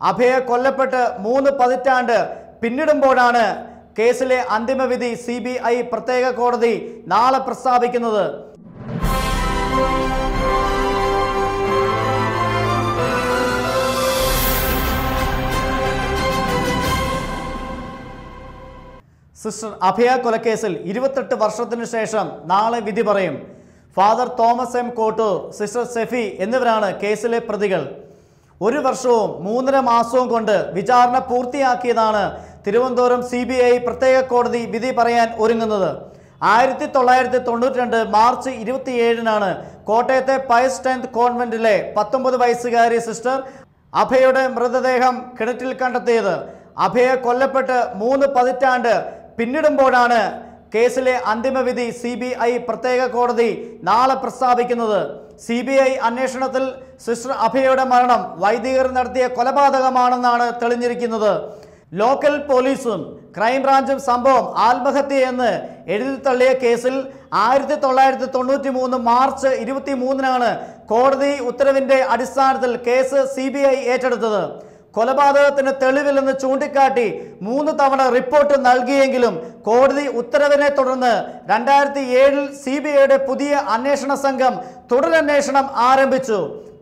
അഭയ കൊല്ലപ്പെട്ട് മൂന്ന് പതിറ്റാണ്ട് പിന്നിടുമ്പോഴാണ് കേസിലെ അന്തിമവിധി സി ബി ഐ പ്രത്യേക കോടതി നാളെ പ്രസ്താവിക്കുന്നത്. സിസ്റ്റർ അഭയ കൊലക്കേസിൽ ഇരുപത്തെട്ട് വർഷത്തിനു ശേഷം നാളെ വിധി പറയും. Father Thomas M Kottoor sister Sephy എന്നിവരാണ് കേസിലെ പ്രതികൾ. ഒരു വർഷവും മൂന്നര മാസവും കൊണ്ട് വിചാരണ പൂർത്തിയാക്കിയതാണ് തിരുവനന്തപുരം സി ബി ഐ പ്രത്യേക കോടതി വിധി പറയാൻ ഒരുങ്ങുന്നത്. ആയിരത്തി തൊള്ളായിരത്തി തൊണ്ണൂറ്റി രണ്ട് മാർച്ച് ഇരുപത്തിയേഴിനാണ് കോട്ടയത്തെ പയസ് ടെൻത്ത് കോൺവെന്റിലെ പത്തൊമ്പത് വയസ്സുകാരി സിസ്റ്റർ അഭയുടെ മൃതദേഹം കിണറ്റിൽ കണ്ടെത്തിയത്. അഭയെ കൊല്ലപ്പെട്ട് മൂന്ന് പതിറ്റാണ്ട് പിന്നിടുമ്പോഴാണ് കേസിലെ അന്തിമവിധി സി ബി ഐ പ്രത്യേക കോടതി നാളെ പ്രസ്താവിക്കുന്നത് സി ബി ഐ അന്വേഷണത്തിൽ സിസ്റ്റർ അഭയയുടെ മരണം വൈദികർ നടത്തിയ കൊലപാതകമാണെന്നാണ് തെളിഞ്ഞിരിക്കുന്നത്. ലോക്കൽ പോലീസും ക്രൈംബ്രാഞ്ചും സംഭവം ആത്മഹത്യയെന്ന് എഴുതി തള്ളിയ കേസിൽ ആയിരത്തി തൊള്ളായിരത്തി തൊണ്ണൂറ്റി മൂന്ന് മാർച്ച് ഇരുപത്തി മൂന്നിനാണ് കോടതി ഉത്തരവിന്റെ അടിസ്ഥാനത്തിൽ കേസ് സി ഏറ്റെടുത്തത്. കൊലപാതകത്തിന് തെളിവില്ലെന്ന് ചൂണ്ടിക്കാട്ടി മൂന്ന് തവണ റിപ്പോർട്ട് നൽകിയെങ്കിലും കോടതി ഉത്തരവിനെ തുടർന്ന് രണ്ടായിരത്തി ഏഴിൽ സി ബി ഐയുടെ പുതിയ അന്വേഷണ സംഘം തുടരന്വേഷണം ആരംഭിച്ചു.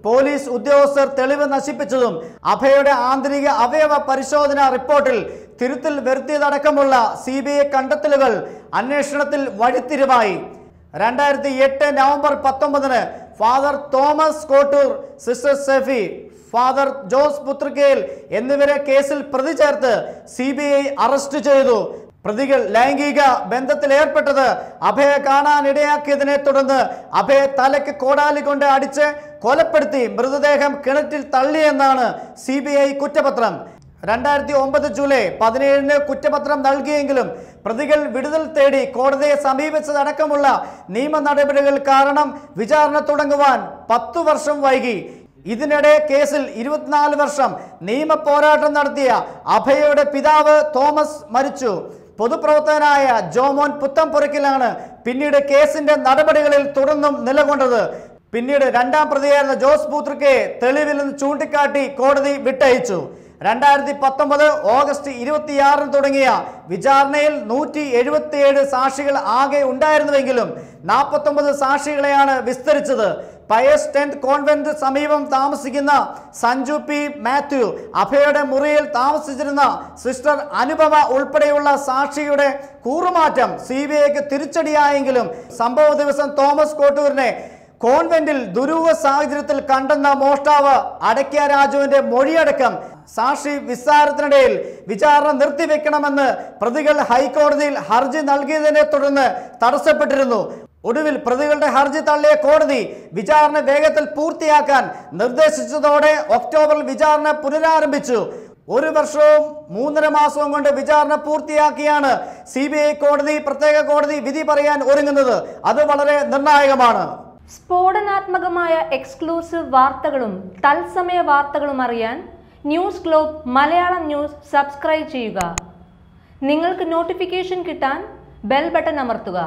പോലീസ് ഉദ്യോഗസ്ഥർ തെളിവ് നശിപ്പിച്ചതും അഭയുടെ ആന്തരിക അവയവ പരിശോധന റിപ്പോർട്ടിൽ തിരുത്തൽ വരുത്തിയതടക്കമുള്ള സി ബി ഐ കണ്ടെത്തലുകൾ അന്വേഷണത്തിൽ വഴിത്തിരിവായി. രണ്ടായിരത്തി എട്ട് നവംബർ പത്തൊമ്പതിന് father Thomas Kottoor sister Sephy father Jose Puthrukkayil എന്നിവരെ കേസിൽ പ്രതി ചേർത്ത് സി ബി ഐ അറസ്റ്റ് ചെയ്തു. പ്രതികൾ ലൈംഗിക ബന്ധത്തിലേർപ്പെട്ടത് അഭയെ കാണാനിടയാക്കിയതിനെ തുടർന്ന് അഭയ തലയ്ക്ക് കോടാലി കൊണ്ട് അടിച്ച് കൊലപ്പെടുത്തി മൃതദേഹം കിണറ്റിൽ തള്ളിയെന്നാണ് സി കുറ്റപത്രം. രണ്ടായിരത്തി ഒമ്പത് ജൂലൈ പതിനേഴിന് കുറ്റപത്രം നൽകിയെങ്കിലും പ്രതികൾ വിടുതൽ തേടി കോടതിയെ സമീപിച്ചതടക്കമുള്ള നിയമ നടപടികൾ കാരണം വിചാരണ തുടങ്ങുവാൻ പത്തു വർഷം വൈകി. ഇതിനിടെ കേസിൽ ഇരുപത്തിനാല് വർഷം നിയമ പോരാട്ടം നടത്തിയ അഭയയുടെ പിതാവ് തോമസ് മരിച്ചു. പൊതുപ്രവർത്തകനായ ജോമോൻ പുത്തംപുരക്കിലാണ് പിന്നീട് കേസിന്റെ നടപടികളിൽ തുടർന്നും നിലകൊണ്ടത്. പിന്നീട് രണ്ടാം പ്രതിയായിരുന്ന ജോസ് പൂത്രയ്ക്ക് നിന്ന് ചൂണ്ടിക്കാട്ടി കോടതി വിട്ടയച്ചു. രണ്ടായിരത്തി പത്തൊമ്പത് ഓഗസ്റ്റ് ഇരുപത്തിയാറിന് തുടങ്ങിയ വിചാരണയിൽ നൂറ്റി എഴുപത്തിയേഴ് സാക്ഷികൾ ആകെ ഉണ്ടായിരുന്നുവെങ്കിലും നാൽപ്പത്തൊമ്പത് സാക്ഷികളെയാണ് വിസ്തരിച്ചത്. പയസ് ടെൻത്ത് കോൺവെന്റ് സമീപം താമസിക്കുന്ന സഞ്ജു പി. മാത്യു അഭയുടെ മുറിയിൽ താമസിച്ചിരുന്ന സിസ്റ്റർ അനുപമ ഉൾപ്പെടെയുള്ള സാക്ഷിയുടെ കൂറുമാറ്റം സി ബി ഐക്ക് തിരിച്ചടിയായെങ്കിലും സംഭവ ദിവസം തോമസ് കോട്ടൂരിനെ കോൺവെന്റിൽ ദുരൂഹ സാഹചര്യത്തിൽ കണ്ടെന്ന മോഷ്ടാവ് അടക്കിയ രാജുവിന്റെ മൊഴിയടക്കം സാക്ഷി വിസ്താരത്തിനിടയിൽ വിചാരണ നിർത്തിവെക്കണമെന്ന് പ്രതികൾ ഹൈക്കോടതിയിൽ ഹർജി നൽകിയതിനെ തുടർന്ന് തടസ്സപ്പെട്ടിരുന്നു. ഒടുവിൽ പ്രതികളുടെ ഹർജി തള്ളിയ കോടതി വിചാരണ വേഗത്തിൽ പൂർത്തിയാക്കാൻ നിർദ്ദേശിച്ചതോടെ ഒക്ടോബറിൽ വിചാരണ പുനരാരംഭിച്ചു. ഒരു വർഷവും മൂന്നര മാസവും കൊണ്ട് വിചാരണ പൂർത്തിയാക്കിയാണ് സി കോടതി പ്രത്യേക കോടതി വിധി പറയാൻ ഒരുങ്ങുന്നത്. അത് വളരെ നിർണായകമാണ്. സ്ഫോടനാത്മകമായ എക്സ്ക്ലൂസീവ് വാർത്തകളും തത്സമയ വാർത്തകളും അറിയാൻ news globe Malayalam news subscribe ചെയ്യുക. നിങ്ങൾക്ക് നോട്ടിഫിക്കേഷൻ കിട്ടാൻ ബെൽ ബട്ടൺ അമർത്തുക.